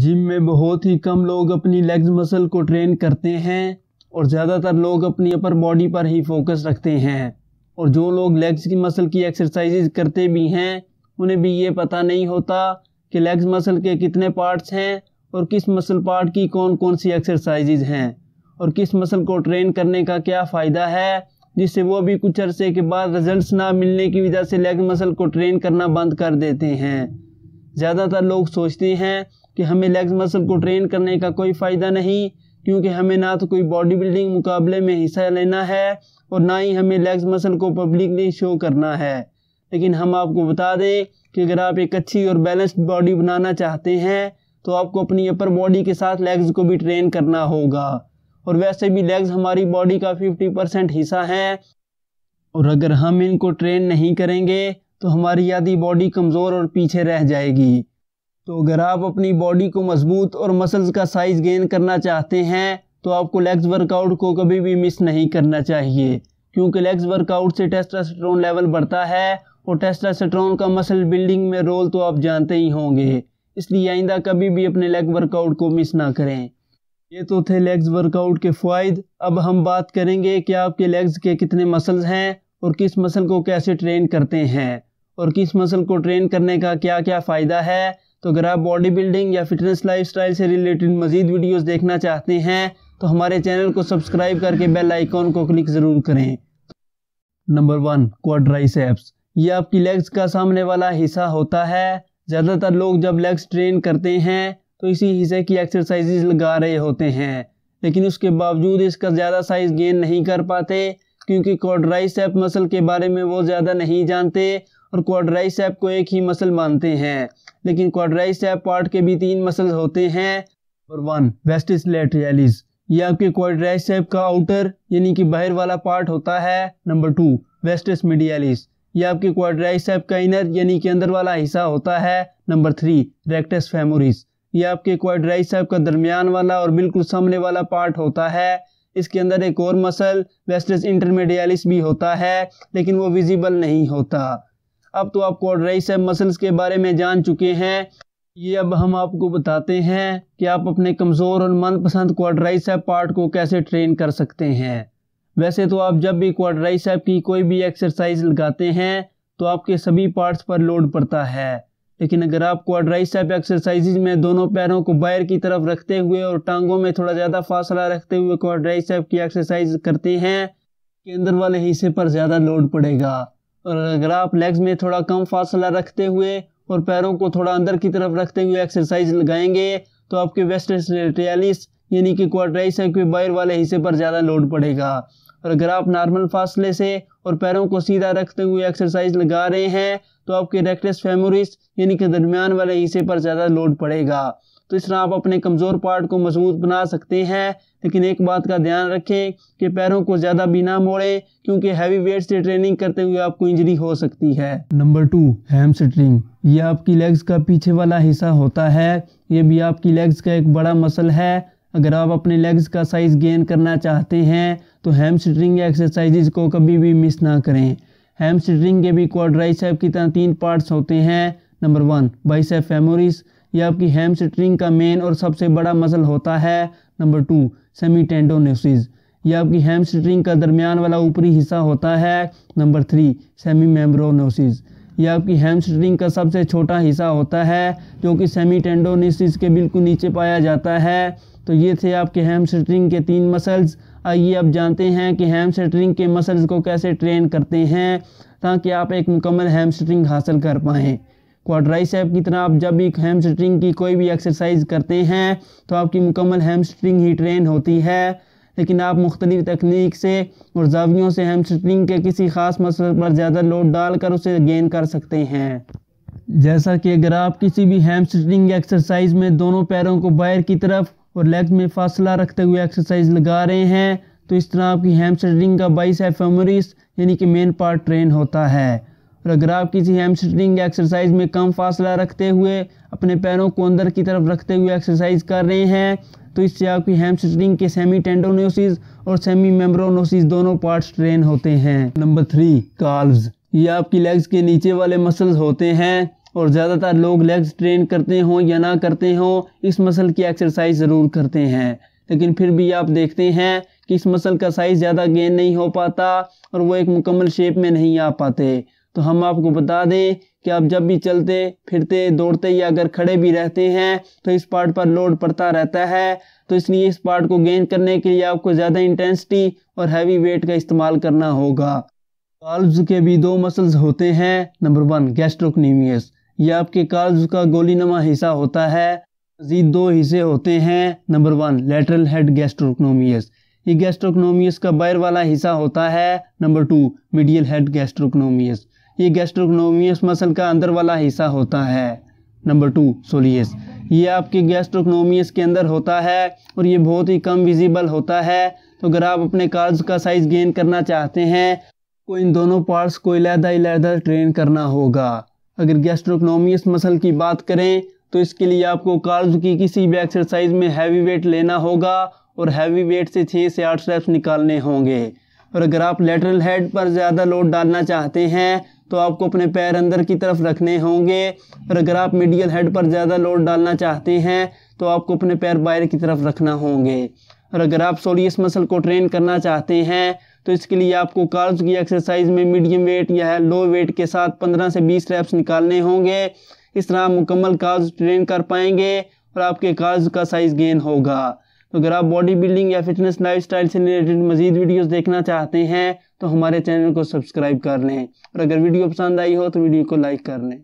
Gym में बहुत ही कम लोग अपनी लेग्स मसल को ट्रेन करते हैं और ज़्यादातर लोग अपनी अपर बॉडी पर ही फोकस रखते हैं। और जो लोग लेग्स की मसल की एक्सरसाइजेज करते भी हैं, उन्हें भी ये पता नहीं होता कि लेग्स मसल के कितने पार्ट्स हैं और किस मसल पार्ट की कौन कौन सी एक्सरसाइजेज हैं। और किस मसल को ट्रेन करने का क्या फ़ायदा है, जिससे वो भी कुछ अरसे के बाद रिजल्ट्स ना मिलने की वजह से लेग मसल को ट्रेन करना बंद कर देते हैं। ज़्यादातर लोग सोचते हैं कि हमें लेग्स मसल को ट्रेन करने का कोई फ़ायदा नहीं, क्योंकि हमें ना तो कोई बॉडी बिल्डिंग मुकाबले में हिस्सा लेना है और ना ही हमें लेग्स मसल को पब्लिकली शो करना है। लेकिन हम आपको बता दें कि अगर आप एक अच्छी और बैलेंस्ड बॉडी बनाना चाहते हैं तो आपको अपनी अपर बॉडी के साथ लेग्स को भी ट्रेन करना होगा। और वैसे भी लेग्स हमारी बॉडी का 50 परसेंट हिस्सा है। और अगर हम इनको ट्रेन नहीं करेंगे तो हमारी आधी बॉडी कमज़ोर और पीछे रह जाएगी। तो अगर आप अपनी बॉडी को मज़बूत और मसल्स का साइज़ गेन करना चाहते हैं तो आपको लेग्स वर्कआउट को कभी भी मिस नहीं करना चाहिए, क्योंकि लेग्स वर्कआउट से टेस्टोस्टेरोन लेवल बढ़ता है और टेस्टोस्टेरोन का मसल बिल्डिंग में रोल तो आप जानते ही होंगे, इसलिए आइंदा कभी भी अपने लेग वर्कआउट को मिस ना करें। ये तो थे लेग्स वर्कआउट के फ़ायद। अब हम बात करेंगे कि आपके लेग्स के कितने मसल्स हैं और किस मसल को कैसे ट्रेन करते हैं और किस मसल को ट्रेन करने का क्या क्या फ़ायदा है। तो अगर आप बॉडी बिल्डिंग या फिटनेस लाइफस्टाइल से रिलेटेड मज़ीद वीडियोस देखना चाहते हैं तो हमारे चैनल को सब्सक्राइब करके बेल आइकॉन को क्लिक ज़रूर करें। नंबर वन क्वाड्राइसेप्स ये आपकी लेग्स का सामने वाला हिस्सा होता है। ज़्यादातर लोग जब लेग्स ट्रेन करते हैं तो इसी हिस्से की एक्सरसाइजेज लगा रहे होते हैं। लेकिन उसके बावजूद इसका ज़्यादा साइज़ गेन नहीं कर पाते, क्योंकि कोड्राइसेप मसल के बारे में वो ज़्यादा नहीं जानते। और कोड्राइसेप को एक ही मसल मानते हैं। लेकिन कोड्राइसेप पार्ट के भी तीन मसल होते हैं। और वन वेस्टिस लेट्रियलिस ये आपके क्वाड्राइसेप का आउटर यानी कि बाहर वाला पार्ट होता है। नंबर टू वेस्टिस मीडियालिस ये आपके क्वाड्राइसेप का इनर यानी कि अंदर वाला हिस्सा होता है। नंबर थ्री रेक्टस फेमोरिस ये आपके क्वाड्राइसेप का दरमियान वाला और बिल्कुल सामने वाला पार्ट होता है। इसके अंदर एक और मसल वेस्टस इंटरमीडियालिस भी होता है, लेकिन वो विजिबल नहीं होता। अब तो आप क्वाड्राइसेप मसल्स के बारे में जान चुके हैं। ये अब हम आपको बताते हैं कि आप अपने कमज़ोर और मनपसंद क्वाड्राइसेप पार्ट को कैसे ट्रेन कर सकते हैं। वैसे तो आप जब भी क्वाड्राइसेप की कोई भी एक्सरसाइज लगाते हैं तो आपके सभी पार्ट्स पर लोड पड़ता है। लेकिन अगर आप क्वाड्राइसेप एक्सरसाइज में दोनों पैरों को बाहर की तरफ़ रखते हुए और टांगों में थोड़ा ज़्यादा फासला रखते हुए क्वाड्राइसेप की एक्सरसाइज करते हैं, के अंदर वाले हिस्से पर ज़्यादा लोड पड़ेगा। और अगर आप लेग्स में थोड़ा कम फासला रखते हुए और पैरों को थोड़ा अंदर की तरफ़ रखते हुए एक्सरसाइज लगाएँगे तो आपके वेस्ट यानी कि क्वाड्राइसेप के बाहर वाले हिस्से पर ज़्यादा लोड पड़ेगा। और अगर आप नॉर्मल फासले से और पैरों को सीधा रखते हुए एक्सरसाइज लगा रहे हैं तो आपके रेक्टस फेमोरिस यानी कि दरमियान वाले हिस्से पर ज़्यादा लोड पड़ेगा। तो इस तरह आप अपने कमज़ोर पार्ट को मज़बूत बना सकते हैं। लेकिन एक बात का ध्यान रखें कि पैरों को ज़्यादा बिना मोड़े, क्योंकि हैवी वेट से ट्रेनिंग करते हुए आपको इंजरी हो सकती है। नंबर टू हैम स्ट्रिंग ये आपकी लेग्स का पीछे वाला हिस्सा होता है। ये भी आपकी लेग्स का एक बड़ा मसल है। अगर आप अपने लेग्स का साइज़ गेन करना चाहते हैं तो हैम स्ट्रिंग एक्सरसाइजेज को कभी भी मिस ना करें। हैम स्ट्रिंग के भी क्वाड्राइसेप की तरह तीन पार्ट्स होते हैं। नंबर वन बाइसेप फेमोरिस ये आपकी हैम स्ट्रिंग का मेन और सबसे बड़ा मसल होता है नंबर टू सेमी टेंडोनोसिस यह आपकी हैम स्ट्रिंग का दरमियान वाला ऊपरी हिस्सा होता है नंबर थ्री सेमी मेम्ब्रोनोसिस ये आपकी हैम स्ट्रिंग का सबसे छोटा हिस्सा होता है, जो कि सेमी टेंडोनिसिस के बिल्कुल नीचे पाया जाता है. तो ये थे आपके हैम स्ट्रिंग के तीन मसल्स आइए अब जानते हैं कि हैम स्ट्रिंग के मसल्स को कैसे ट्रेन करते हैं, ताकि आप एक मुकम्मल हैम स्ट्रिंग हासिल कर पाएँ। क्वाड्राइसेप की तरह आप जब भी हैम स्ट्रिंग की कोई भी एक्सरसाइज करते हैं तो आपकी मुकम्मल हैम स्ट्रिंग ही ट्रेन होती है। लेकिन आप मुख्तलिफ़ तकनीक से और जावियों से हैम स्ट्रिंग के किसी ख़ास मसल पर ज़्यादा लोड डालकर उसे गेन कर सकते हैं। जैसा कि अगर आप किसी भी हैम स्ट्रिंग एक्सरसाइज में दोनों पैरों को बाहर की तरफ़ और लेग में फासला रखते हुए एक्सरसाइज लगा रहे हैं तो इस तरह आपकी हैमस्ट्रिंग का बाइस फेमोरिस यानी कि मेन पार्ट ट्रेन होता है। और अगर आप किसी हैमस्ट्रिंग एक्सरसाइज में कम फासला रखते हुए अपने पैरों को अंदर की तरफ़ रखते हुए एक्सरसाइज कर रहे हैं तो इससे आपकी हैमस्ट्रिंग के सेमी टेंडोनोसिस और सेमी मेम्ब्रोनोसिस दोनों पार्ट्स ट्रेन होते हैं। नंबर थ्री काल्व्स ये आपकी लेग्स के नीचे वाले मसल्स होते हैं और ज़्यादातर लोग लेग्स ट्रेन करते हों या ना करते हों, इस मसल की एक्सरसाइज ज़रूर करते हैं। लेकिन फिर भी आप देखते हैं कि इस मसल का साइज़ ज़्यादा गेन नहीं हो पाता और वो एक मुकम्मल शेप में नहीं आ पाते। तो हम आपको बता दें कि आप जब भी चलते, फिरते, दौड़ते या अगर खड़े भी रहते हैं तो इस पार्ट पर लोड पड़ता रहता है। तो इसलिए इस पार्ट को गेन करने के लिए आपको ज़्यादा इंटेंसिटी और हैवी वेट का इस्तेमाल करना होगा। काल्व्स के भी दो मसल्स होते हैं। नंबर वन गैस्ट्रोकनीमियस ये आपके काल्व्स का गोलीनुमा हिस्सा होता है। मजीद दो हिस्से होते हैं। Number one lateral head gastrocnemius ये गैस्ट्रोकनोमियस का बाहर वाला हिस्सा होता है। Number two medial head gastrocnemius ये गैस्ट्रोकनोमियस मसल का अंदर वाला हिस्सा होता है। Number two, soleus. ये आपके गैस्ट्रोकनोमियस के अंदर होता है और ये बहुत ही कम विजिबल होता है। तो अगर आप अपने कार्ड्स का साइज़ गेन करना चाहते हैं तो इन दोनों पार्ट्स को इलादा इलादा ट्रेन करना होगा। अगर गैस्ट्रोकनोमियस मसल की बात करें तो इसके लिए आपको कार्ब्स की किसी भी एक्सरसाइज में हैवी वेट लेना होगा और हैवी वेट से छः से आठ स्टेप्स निकालने होंगे। और अगर आप लेटरल हेड पर ज़्यादा लोड डालना चाहते हैं तो आपको अपने पैर अंदर की तरफ़ रखने होंगे। और अगर आप मीडियल हेड पर ज़्यादा लोड डालना चाहते हैं तो आपको अपने पैर बाहर की तरफ़ रखना होंगे। और अगर आप सोलियस मसल को ट्रेन करना चाहते हैं तो इसके लिए आपको कार्ब्स की एक्सरसाइज में मीडियम वेट या लो वेट के साथ 15 से 20 रैप्स निकालने होंगे। इस तरह आप मुकम्मल कार्ब्स ट्रेन कर पाएँगे और आपके कार्ब्स का साइज़ गेन होगा। तो अगर आप बॉडी बिल्डिंग या फिटनेस लाइफस्टाइल से रिलेटेड मजीद वीडियोस देखना चाहते हैं तो हमारे चैनल को सब्सक्राइब कर लें। और अगर वीडियो पसंद आई हो तो वीडियो को लाइक कर लें।